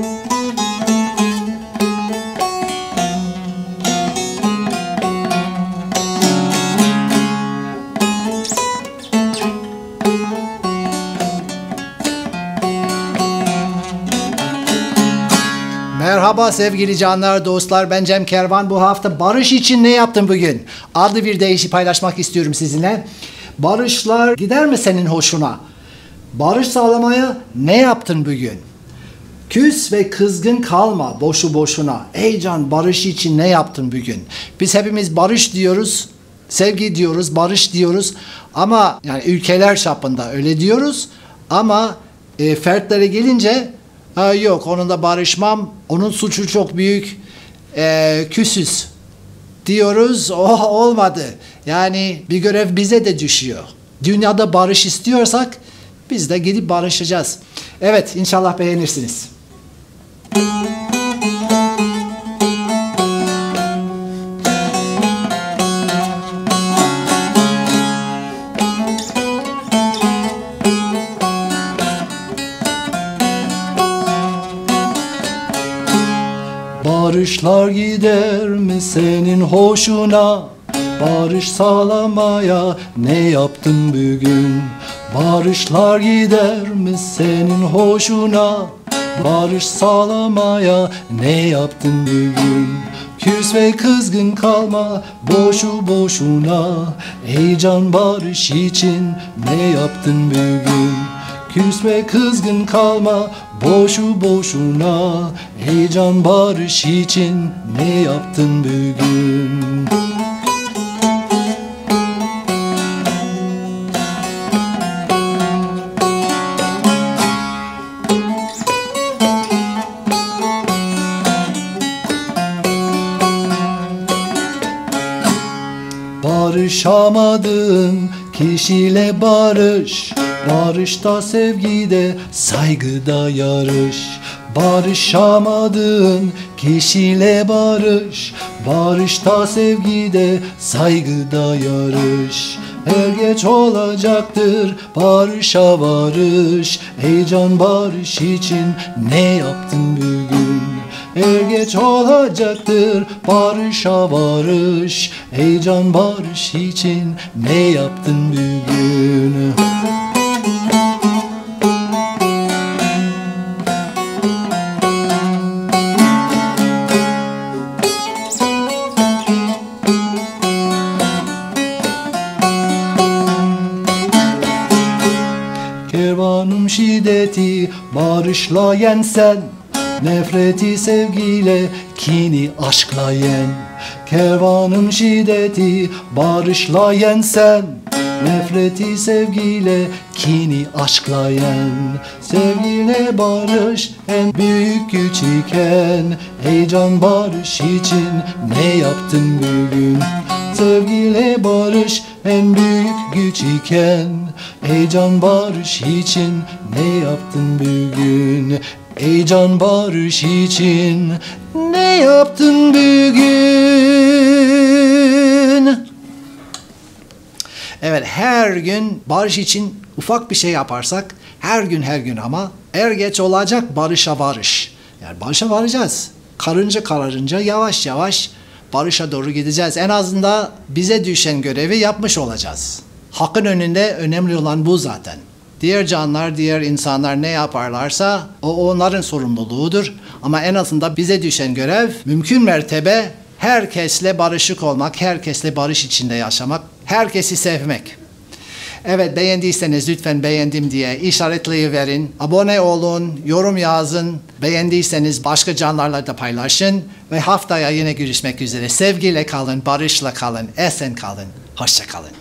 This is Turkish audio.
Merhaba sevgili canlar, dostlar. Ben Cem Kervan. Bu hafta barış için ne yaptım bugün? Adlı bir deyişi paylaşmak istiyorum sizinle. Barışlar gider mi senin hoşuna? Barış sağlamaya ne yaptın bugün? Küs ve kızgın kalma boşu boşuna. Ey can barış için ne yaptın bugün? Biz hepimiz barış diyoruz, sevgi diyoruz, barış diyoruz. Ama yani ülkeler çapında öyle diyoruz. Ama e, fertlere gelince Ha, yok onunla barışmam. Onun suçu çok büyük. Ee, küsüz diyoruz. Oh olmadı. Yani bir görev bize de düşüyor. Dünyada barış istiyorsak biz de gidip barışacağız. Evet inşallah beğenirsiniz. Barışlar gider mi senin hoşuna? Barış sağlamaya ne yaptın bugün? Barışlar gider mi senin hoşuna? Barış sağlamaya ne yaptın bugün? Küs ve kızgın kalma boşu boşuna Ey can barış için ne yaptın bugün? Küs ve kızgın kalma boşu boşuna Heyecan barış için ne yaptın bugün? Barışamadın kişiyle barış Barışta sevgide saygıda yarış. Barışamadın kişiyle barış Barışta sevgide saygıda yarış. Er geç olacaktır barışa varış. Heyecan barış için ne yaptın bugün Er geç olacaktır barışa varış. Heyecan barış için ne yaptın bugün? Kervanım şiddeti barışla yensen Nefreti sevgiyle, kini aşkla yen. Kervanım şiddeti barışla yensen Nefreti sevgiyle, kini aşkla yen. Sevgiyle barış en büyük güç iken. Heyecan barış için ne yaptın bugün? Sevgiyle barış en büyük güç iken Heyecan barış için ne yaptın bugün? Ey can barış için ne yaptın bugün? Evet her gün barış için ufak bir şey yaparsak her gün her gün ama er geç olacak barışa varış. Yani barışa varacağız. Karınca kararınca yavaş yavaş barışa doğru gideceğiz. En azından bize düşen görevi yapmış olacağız. Hakkın önünde önemli olan bu zaten. Diğer canlılar, diğer insanlar ne yaparlarsa o onların sorumluluğudur. Ama en azından bize düşen görev mümkün mertebe herkesle barışık olmak, herkesle barış içinde yaşamak, herkesi sevmek. Evet beğendiyseniz lütfen beğendim diye işaretleyiverin. Abone olun, yorum yazın. Beğendiyseniz başka canlarla da paylaşın. Ve haftaya yine görüşmek üzere. Sevgiyle kalın, barışla kalın, esen kalın. Hoşça kalın.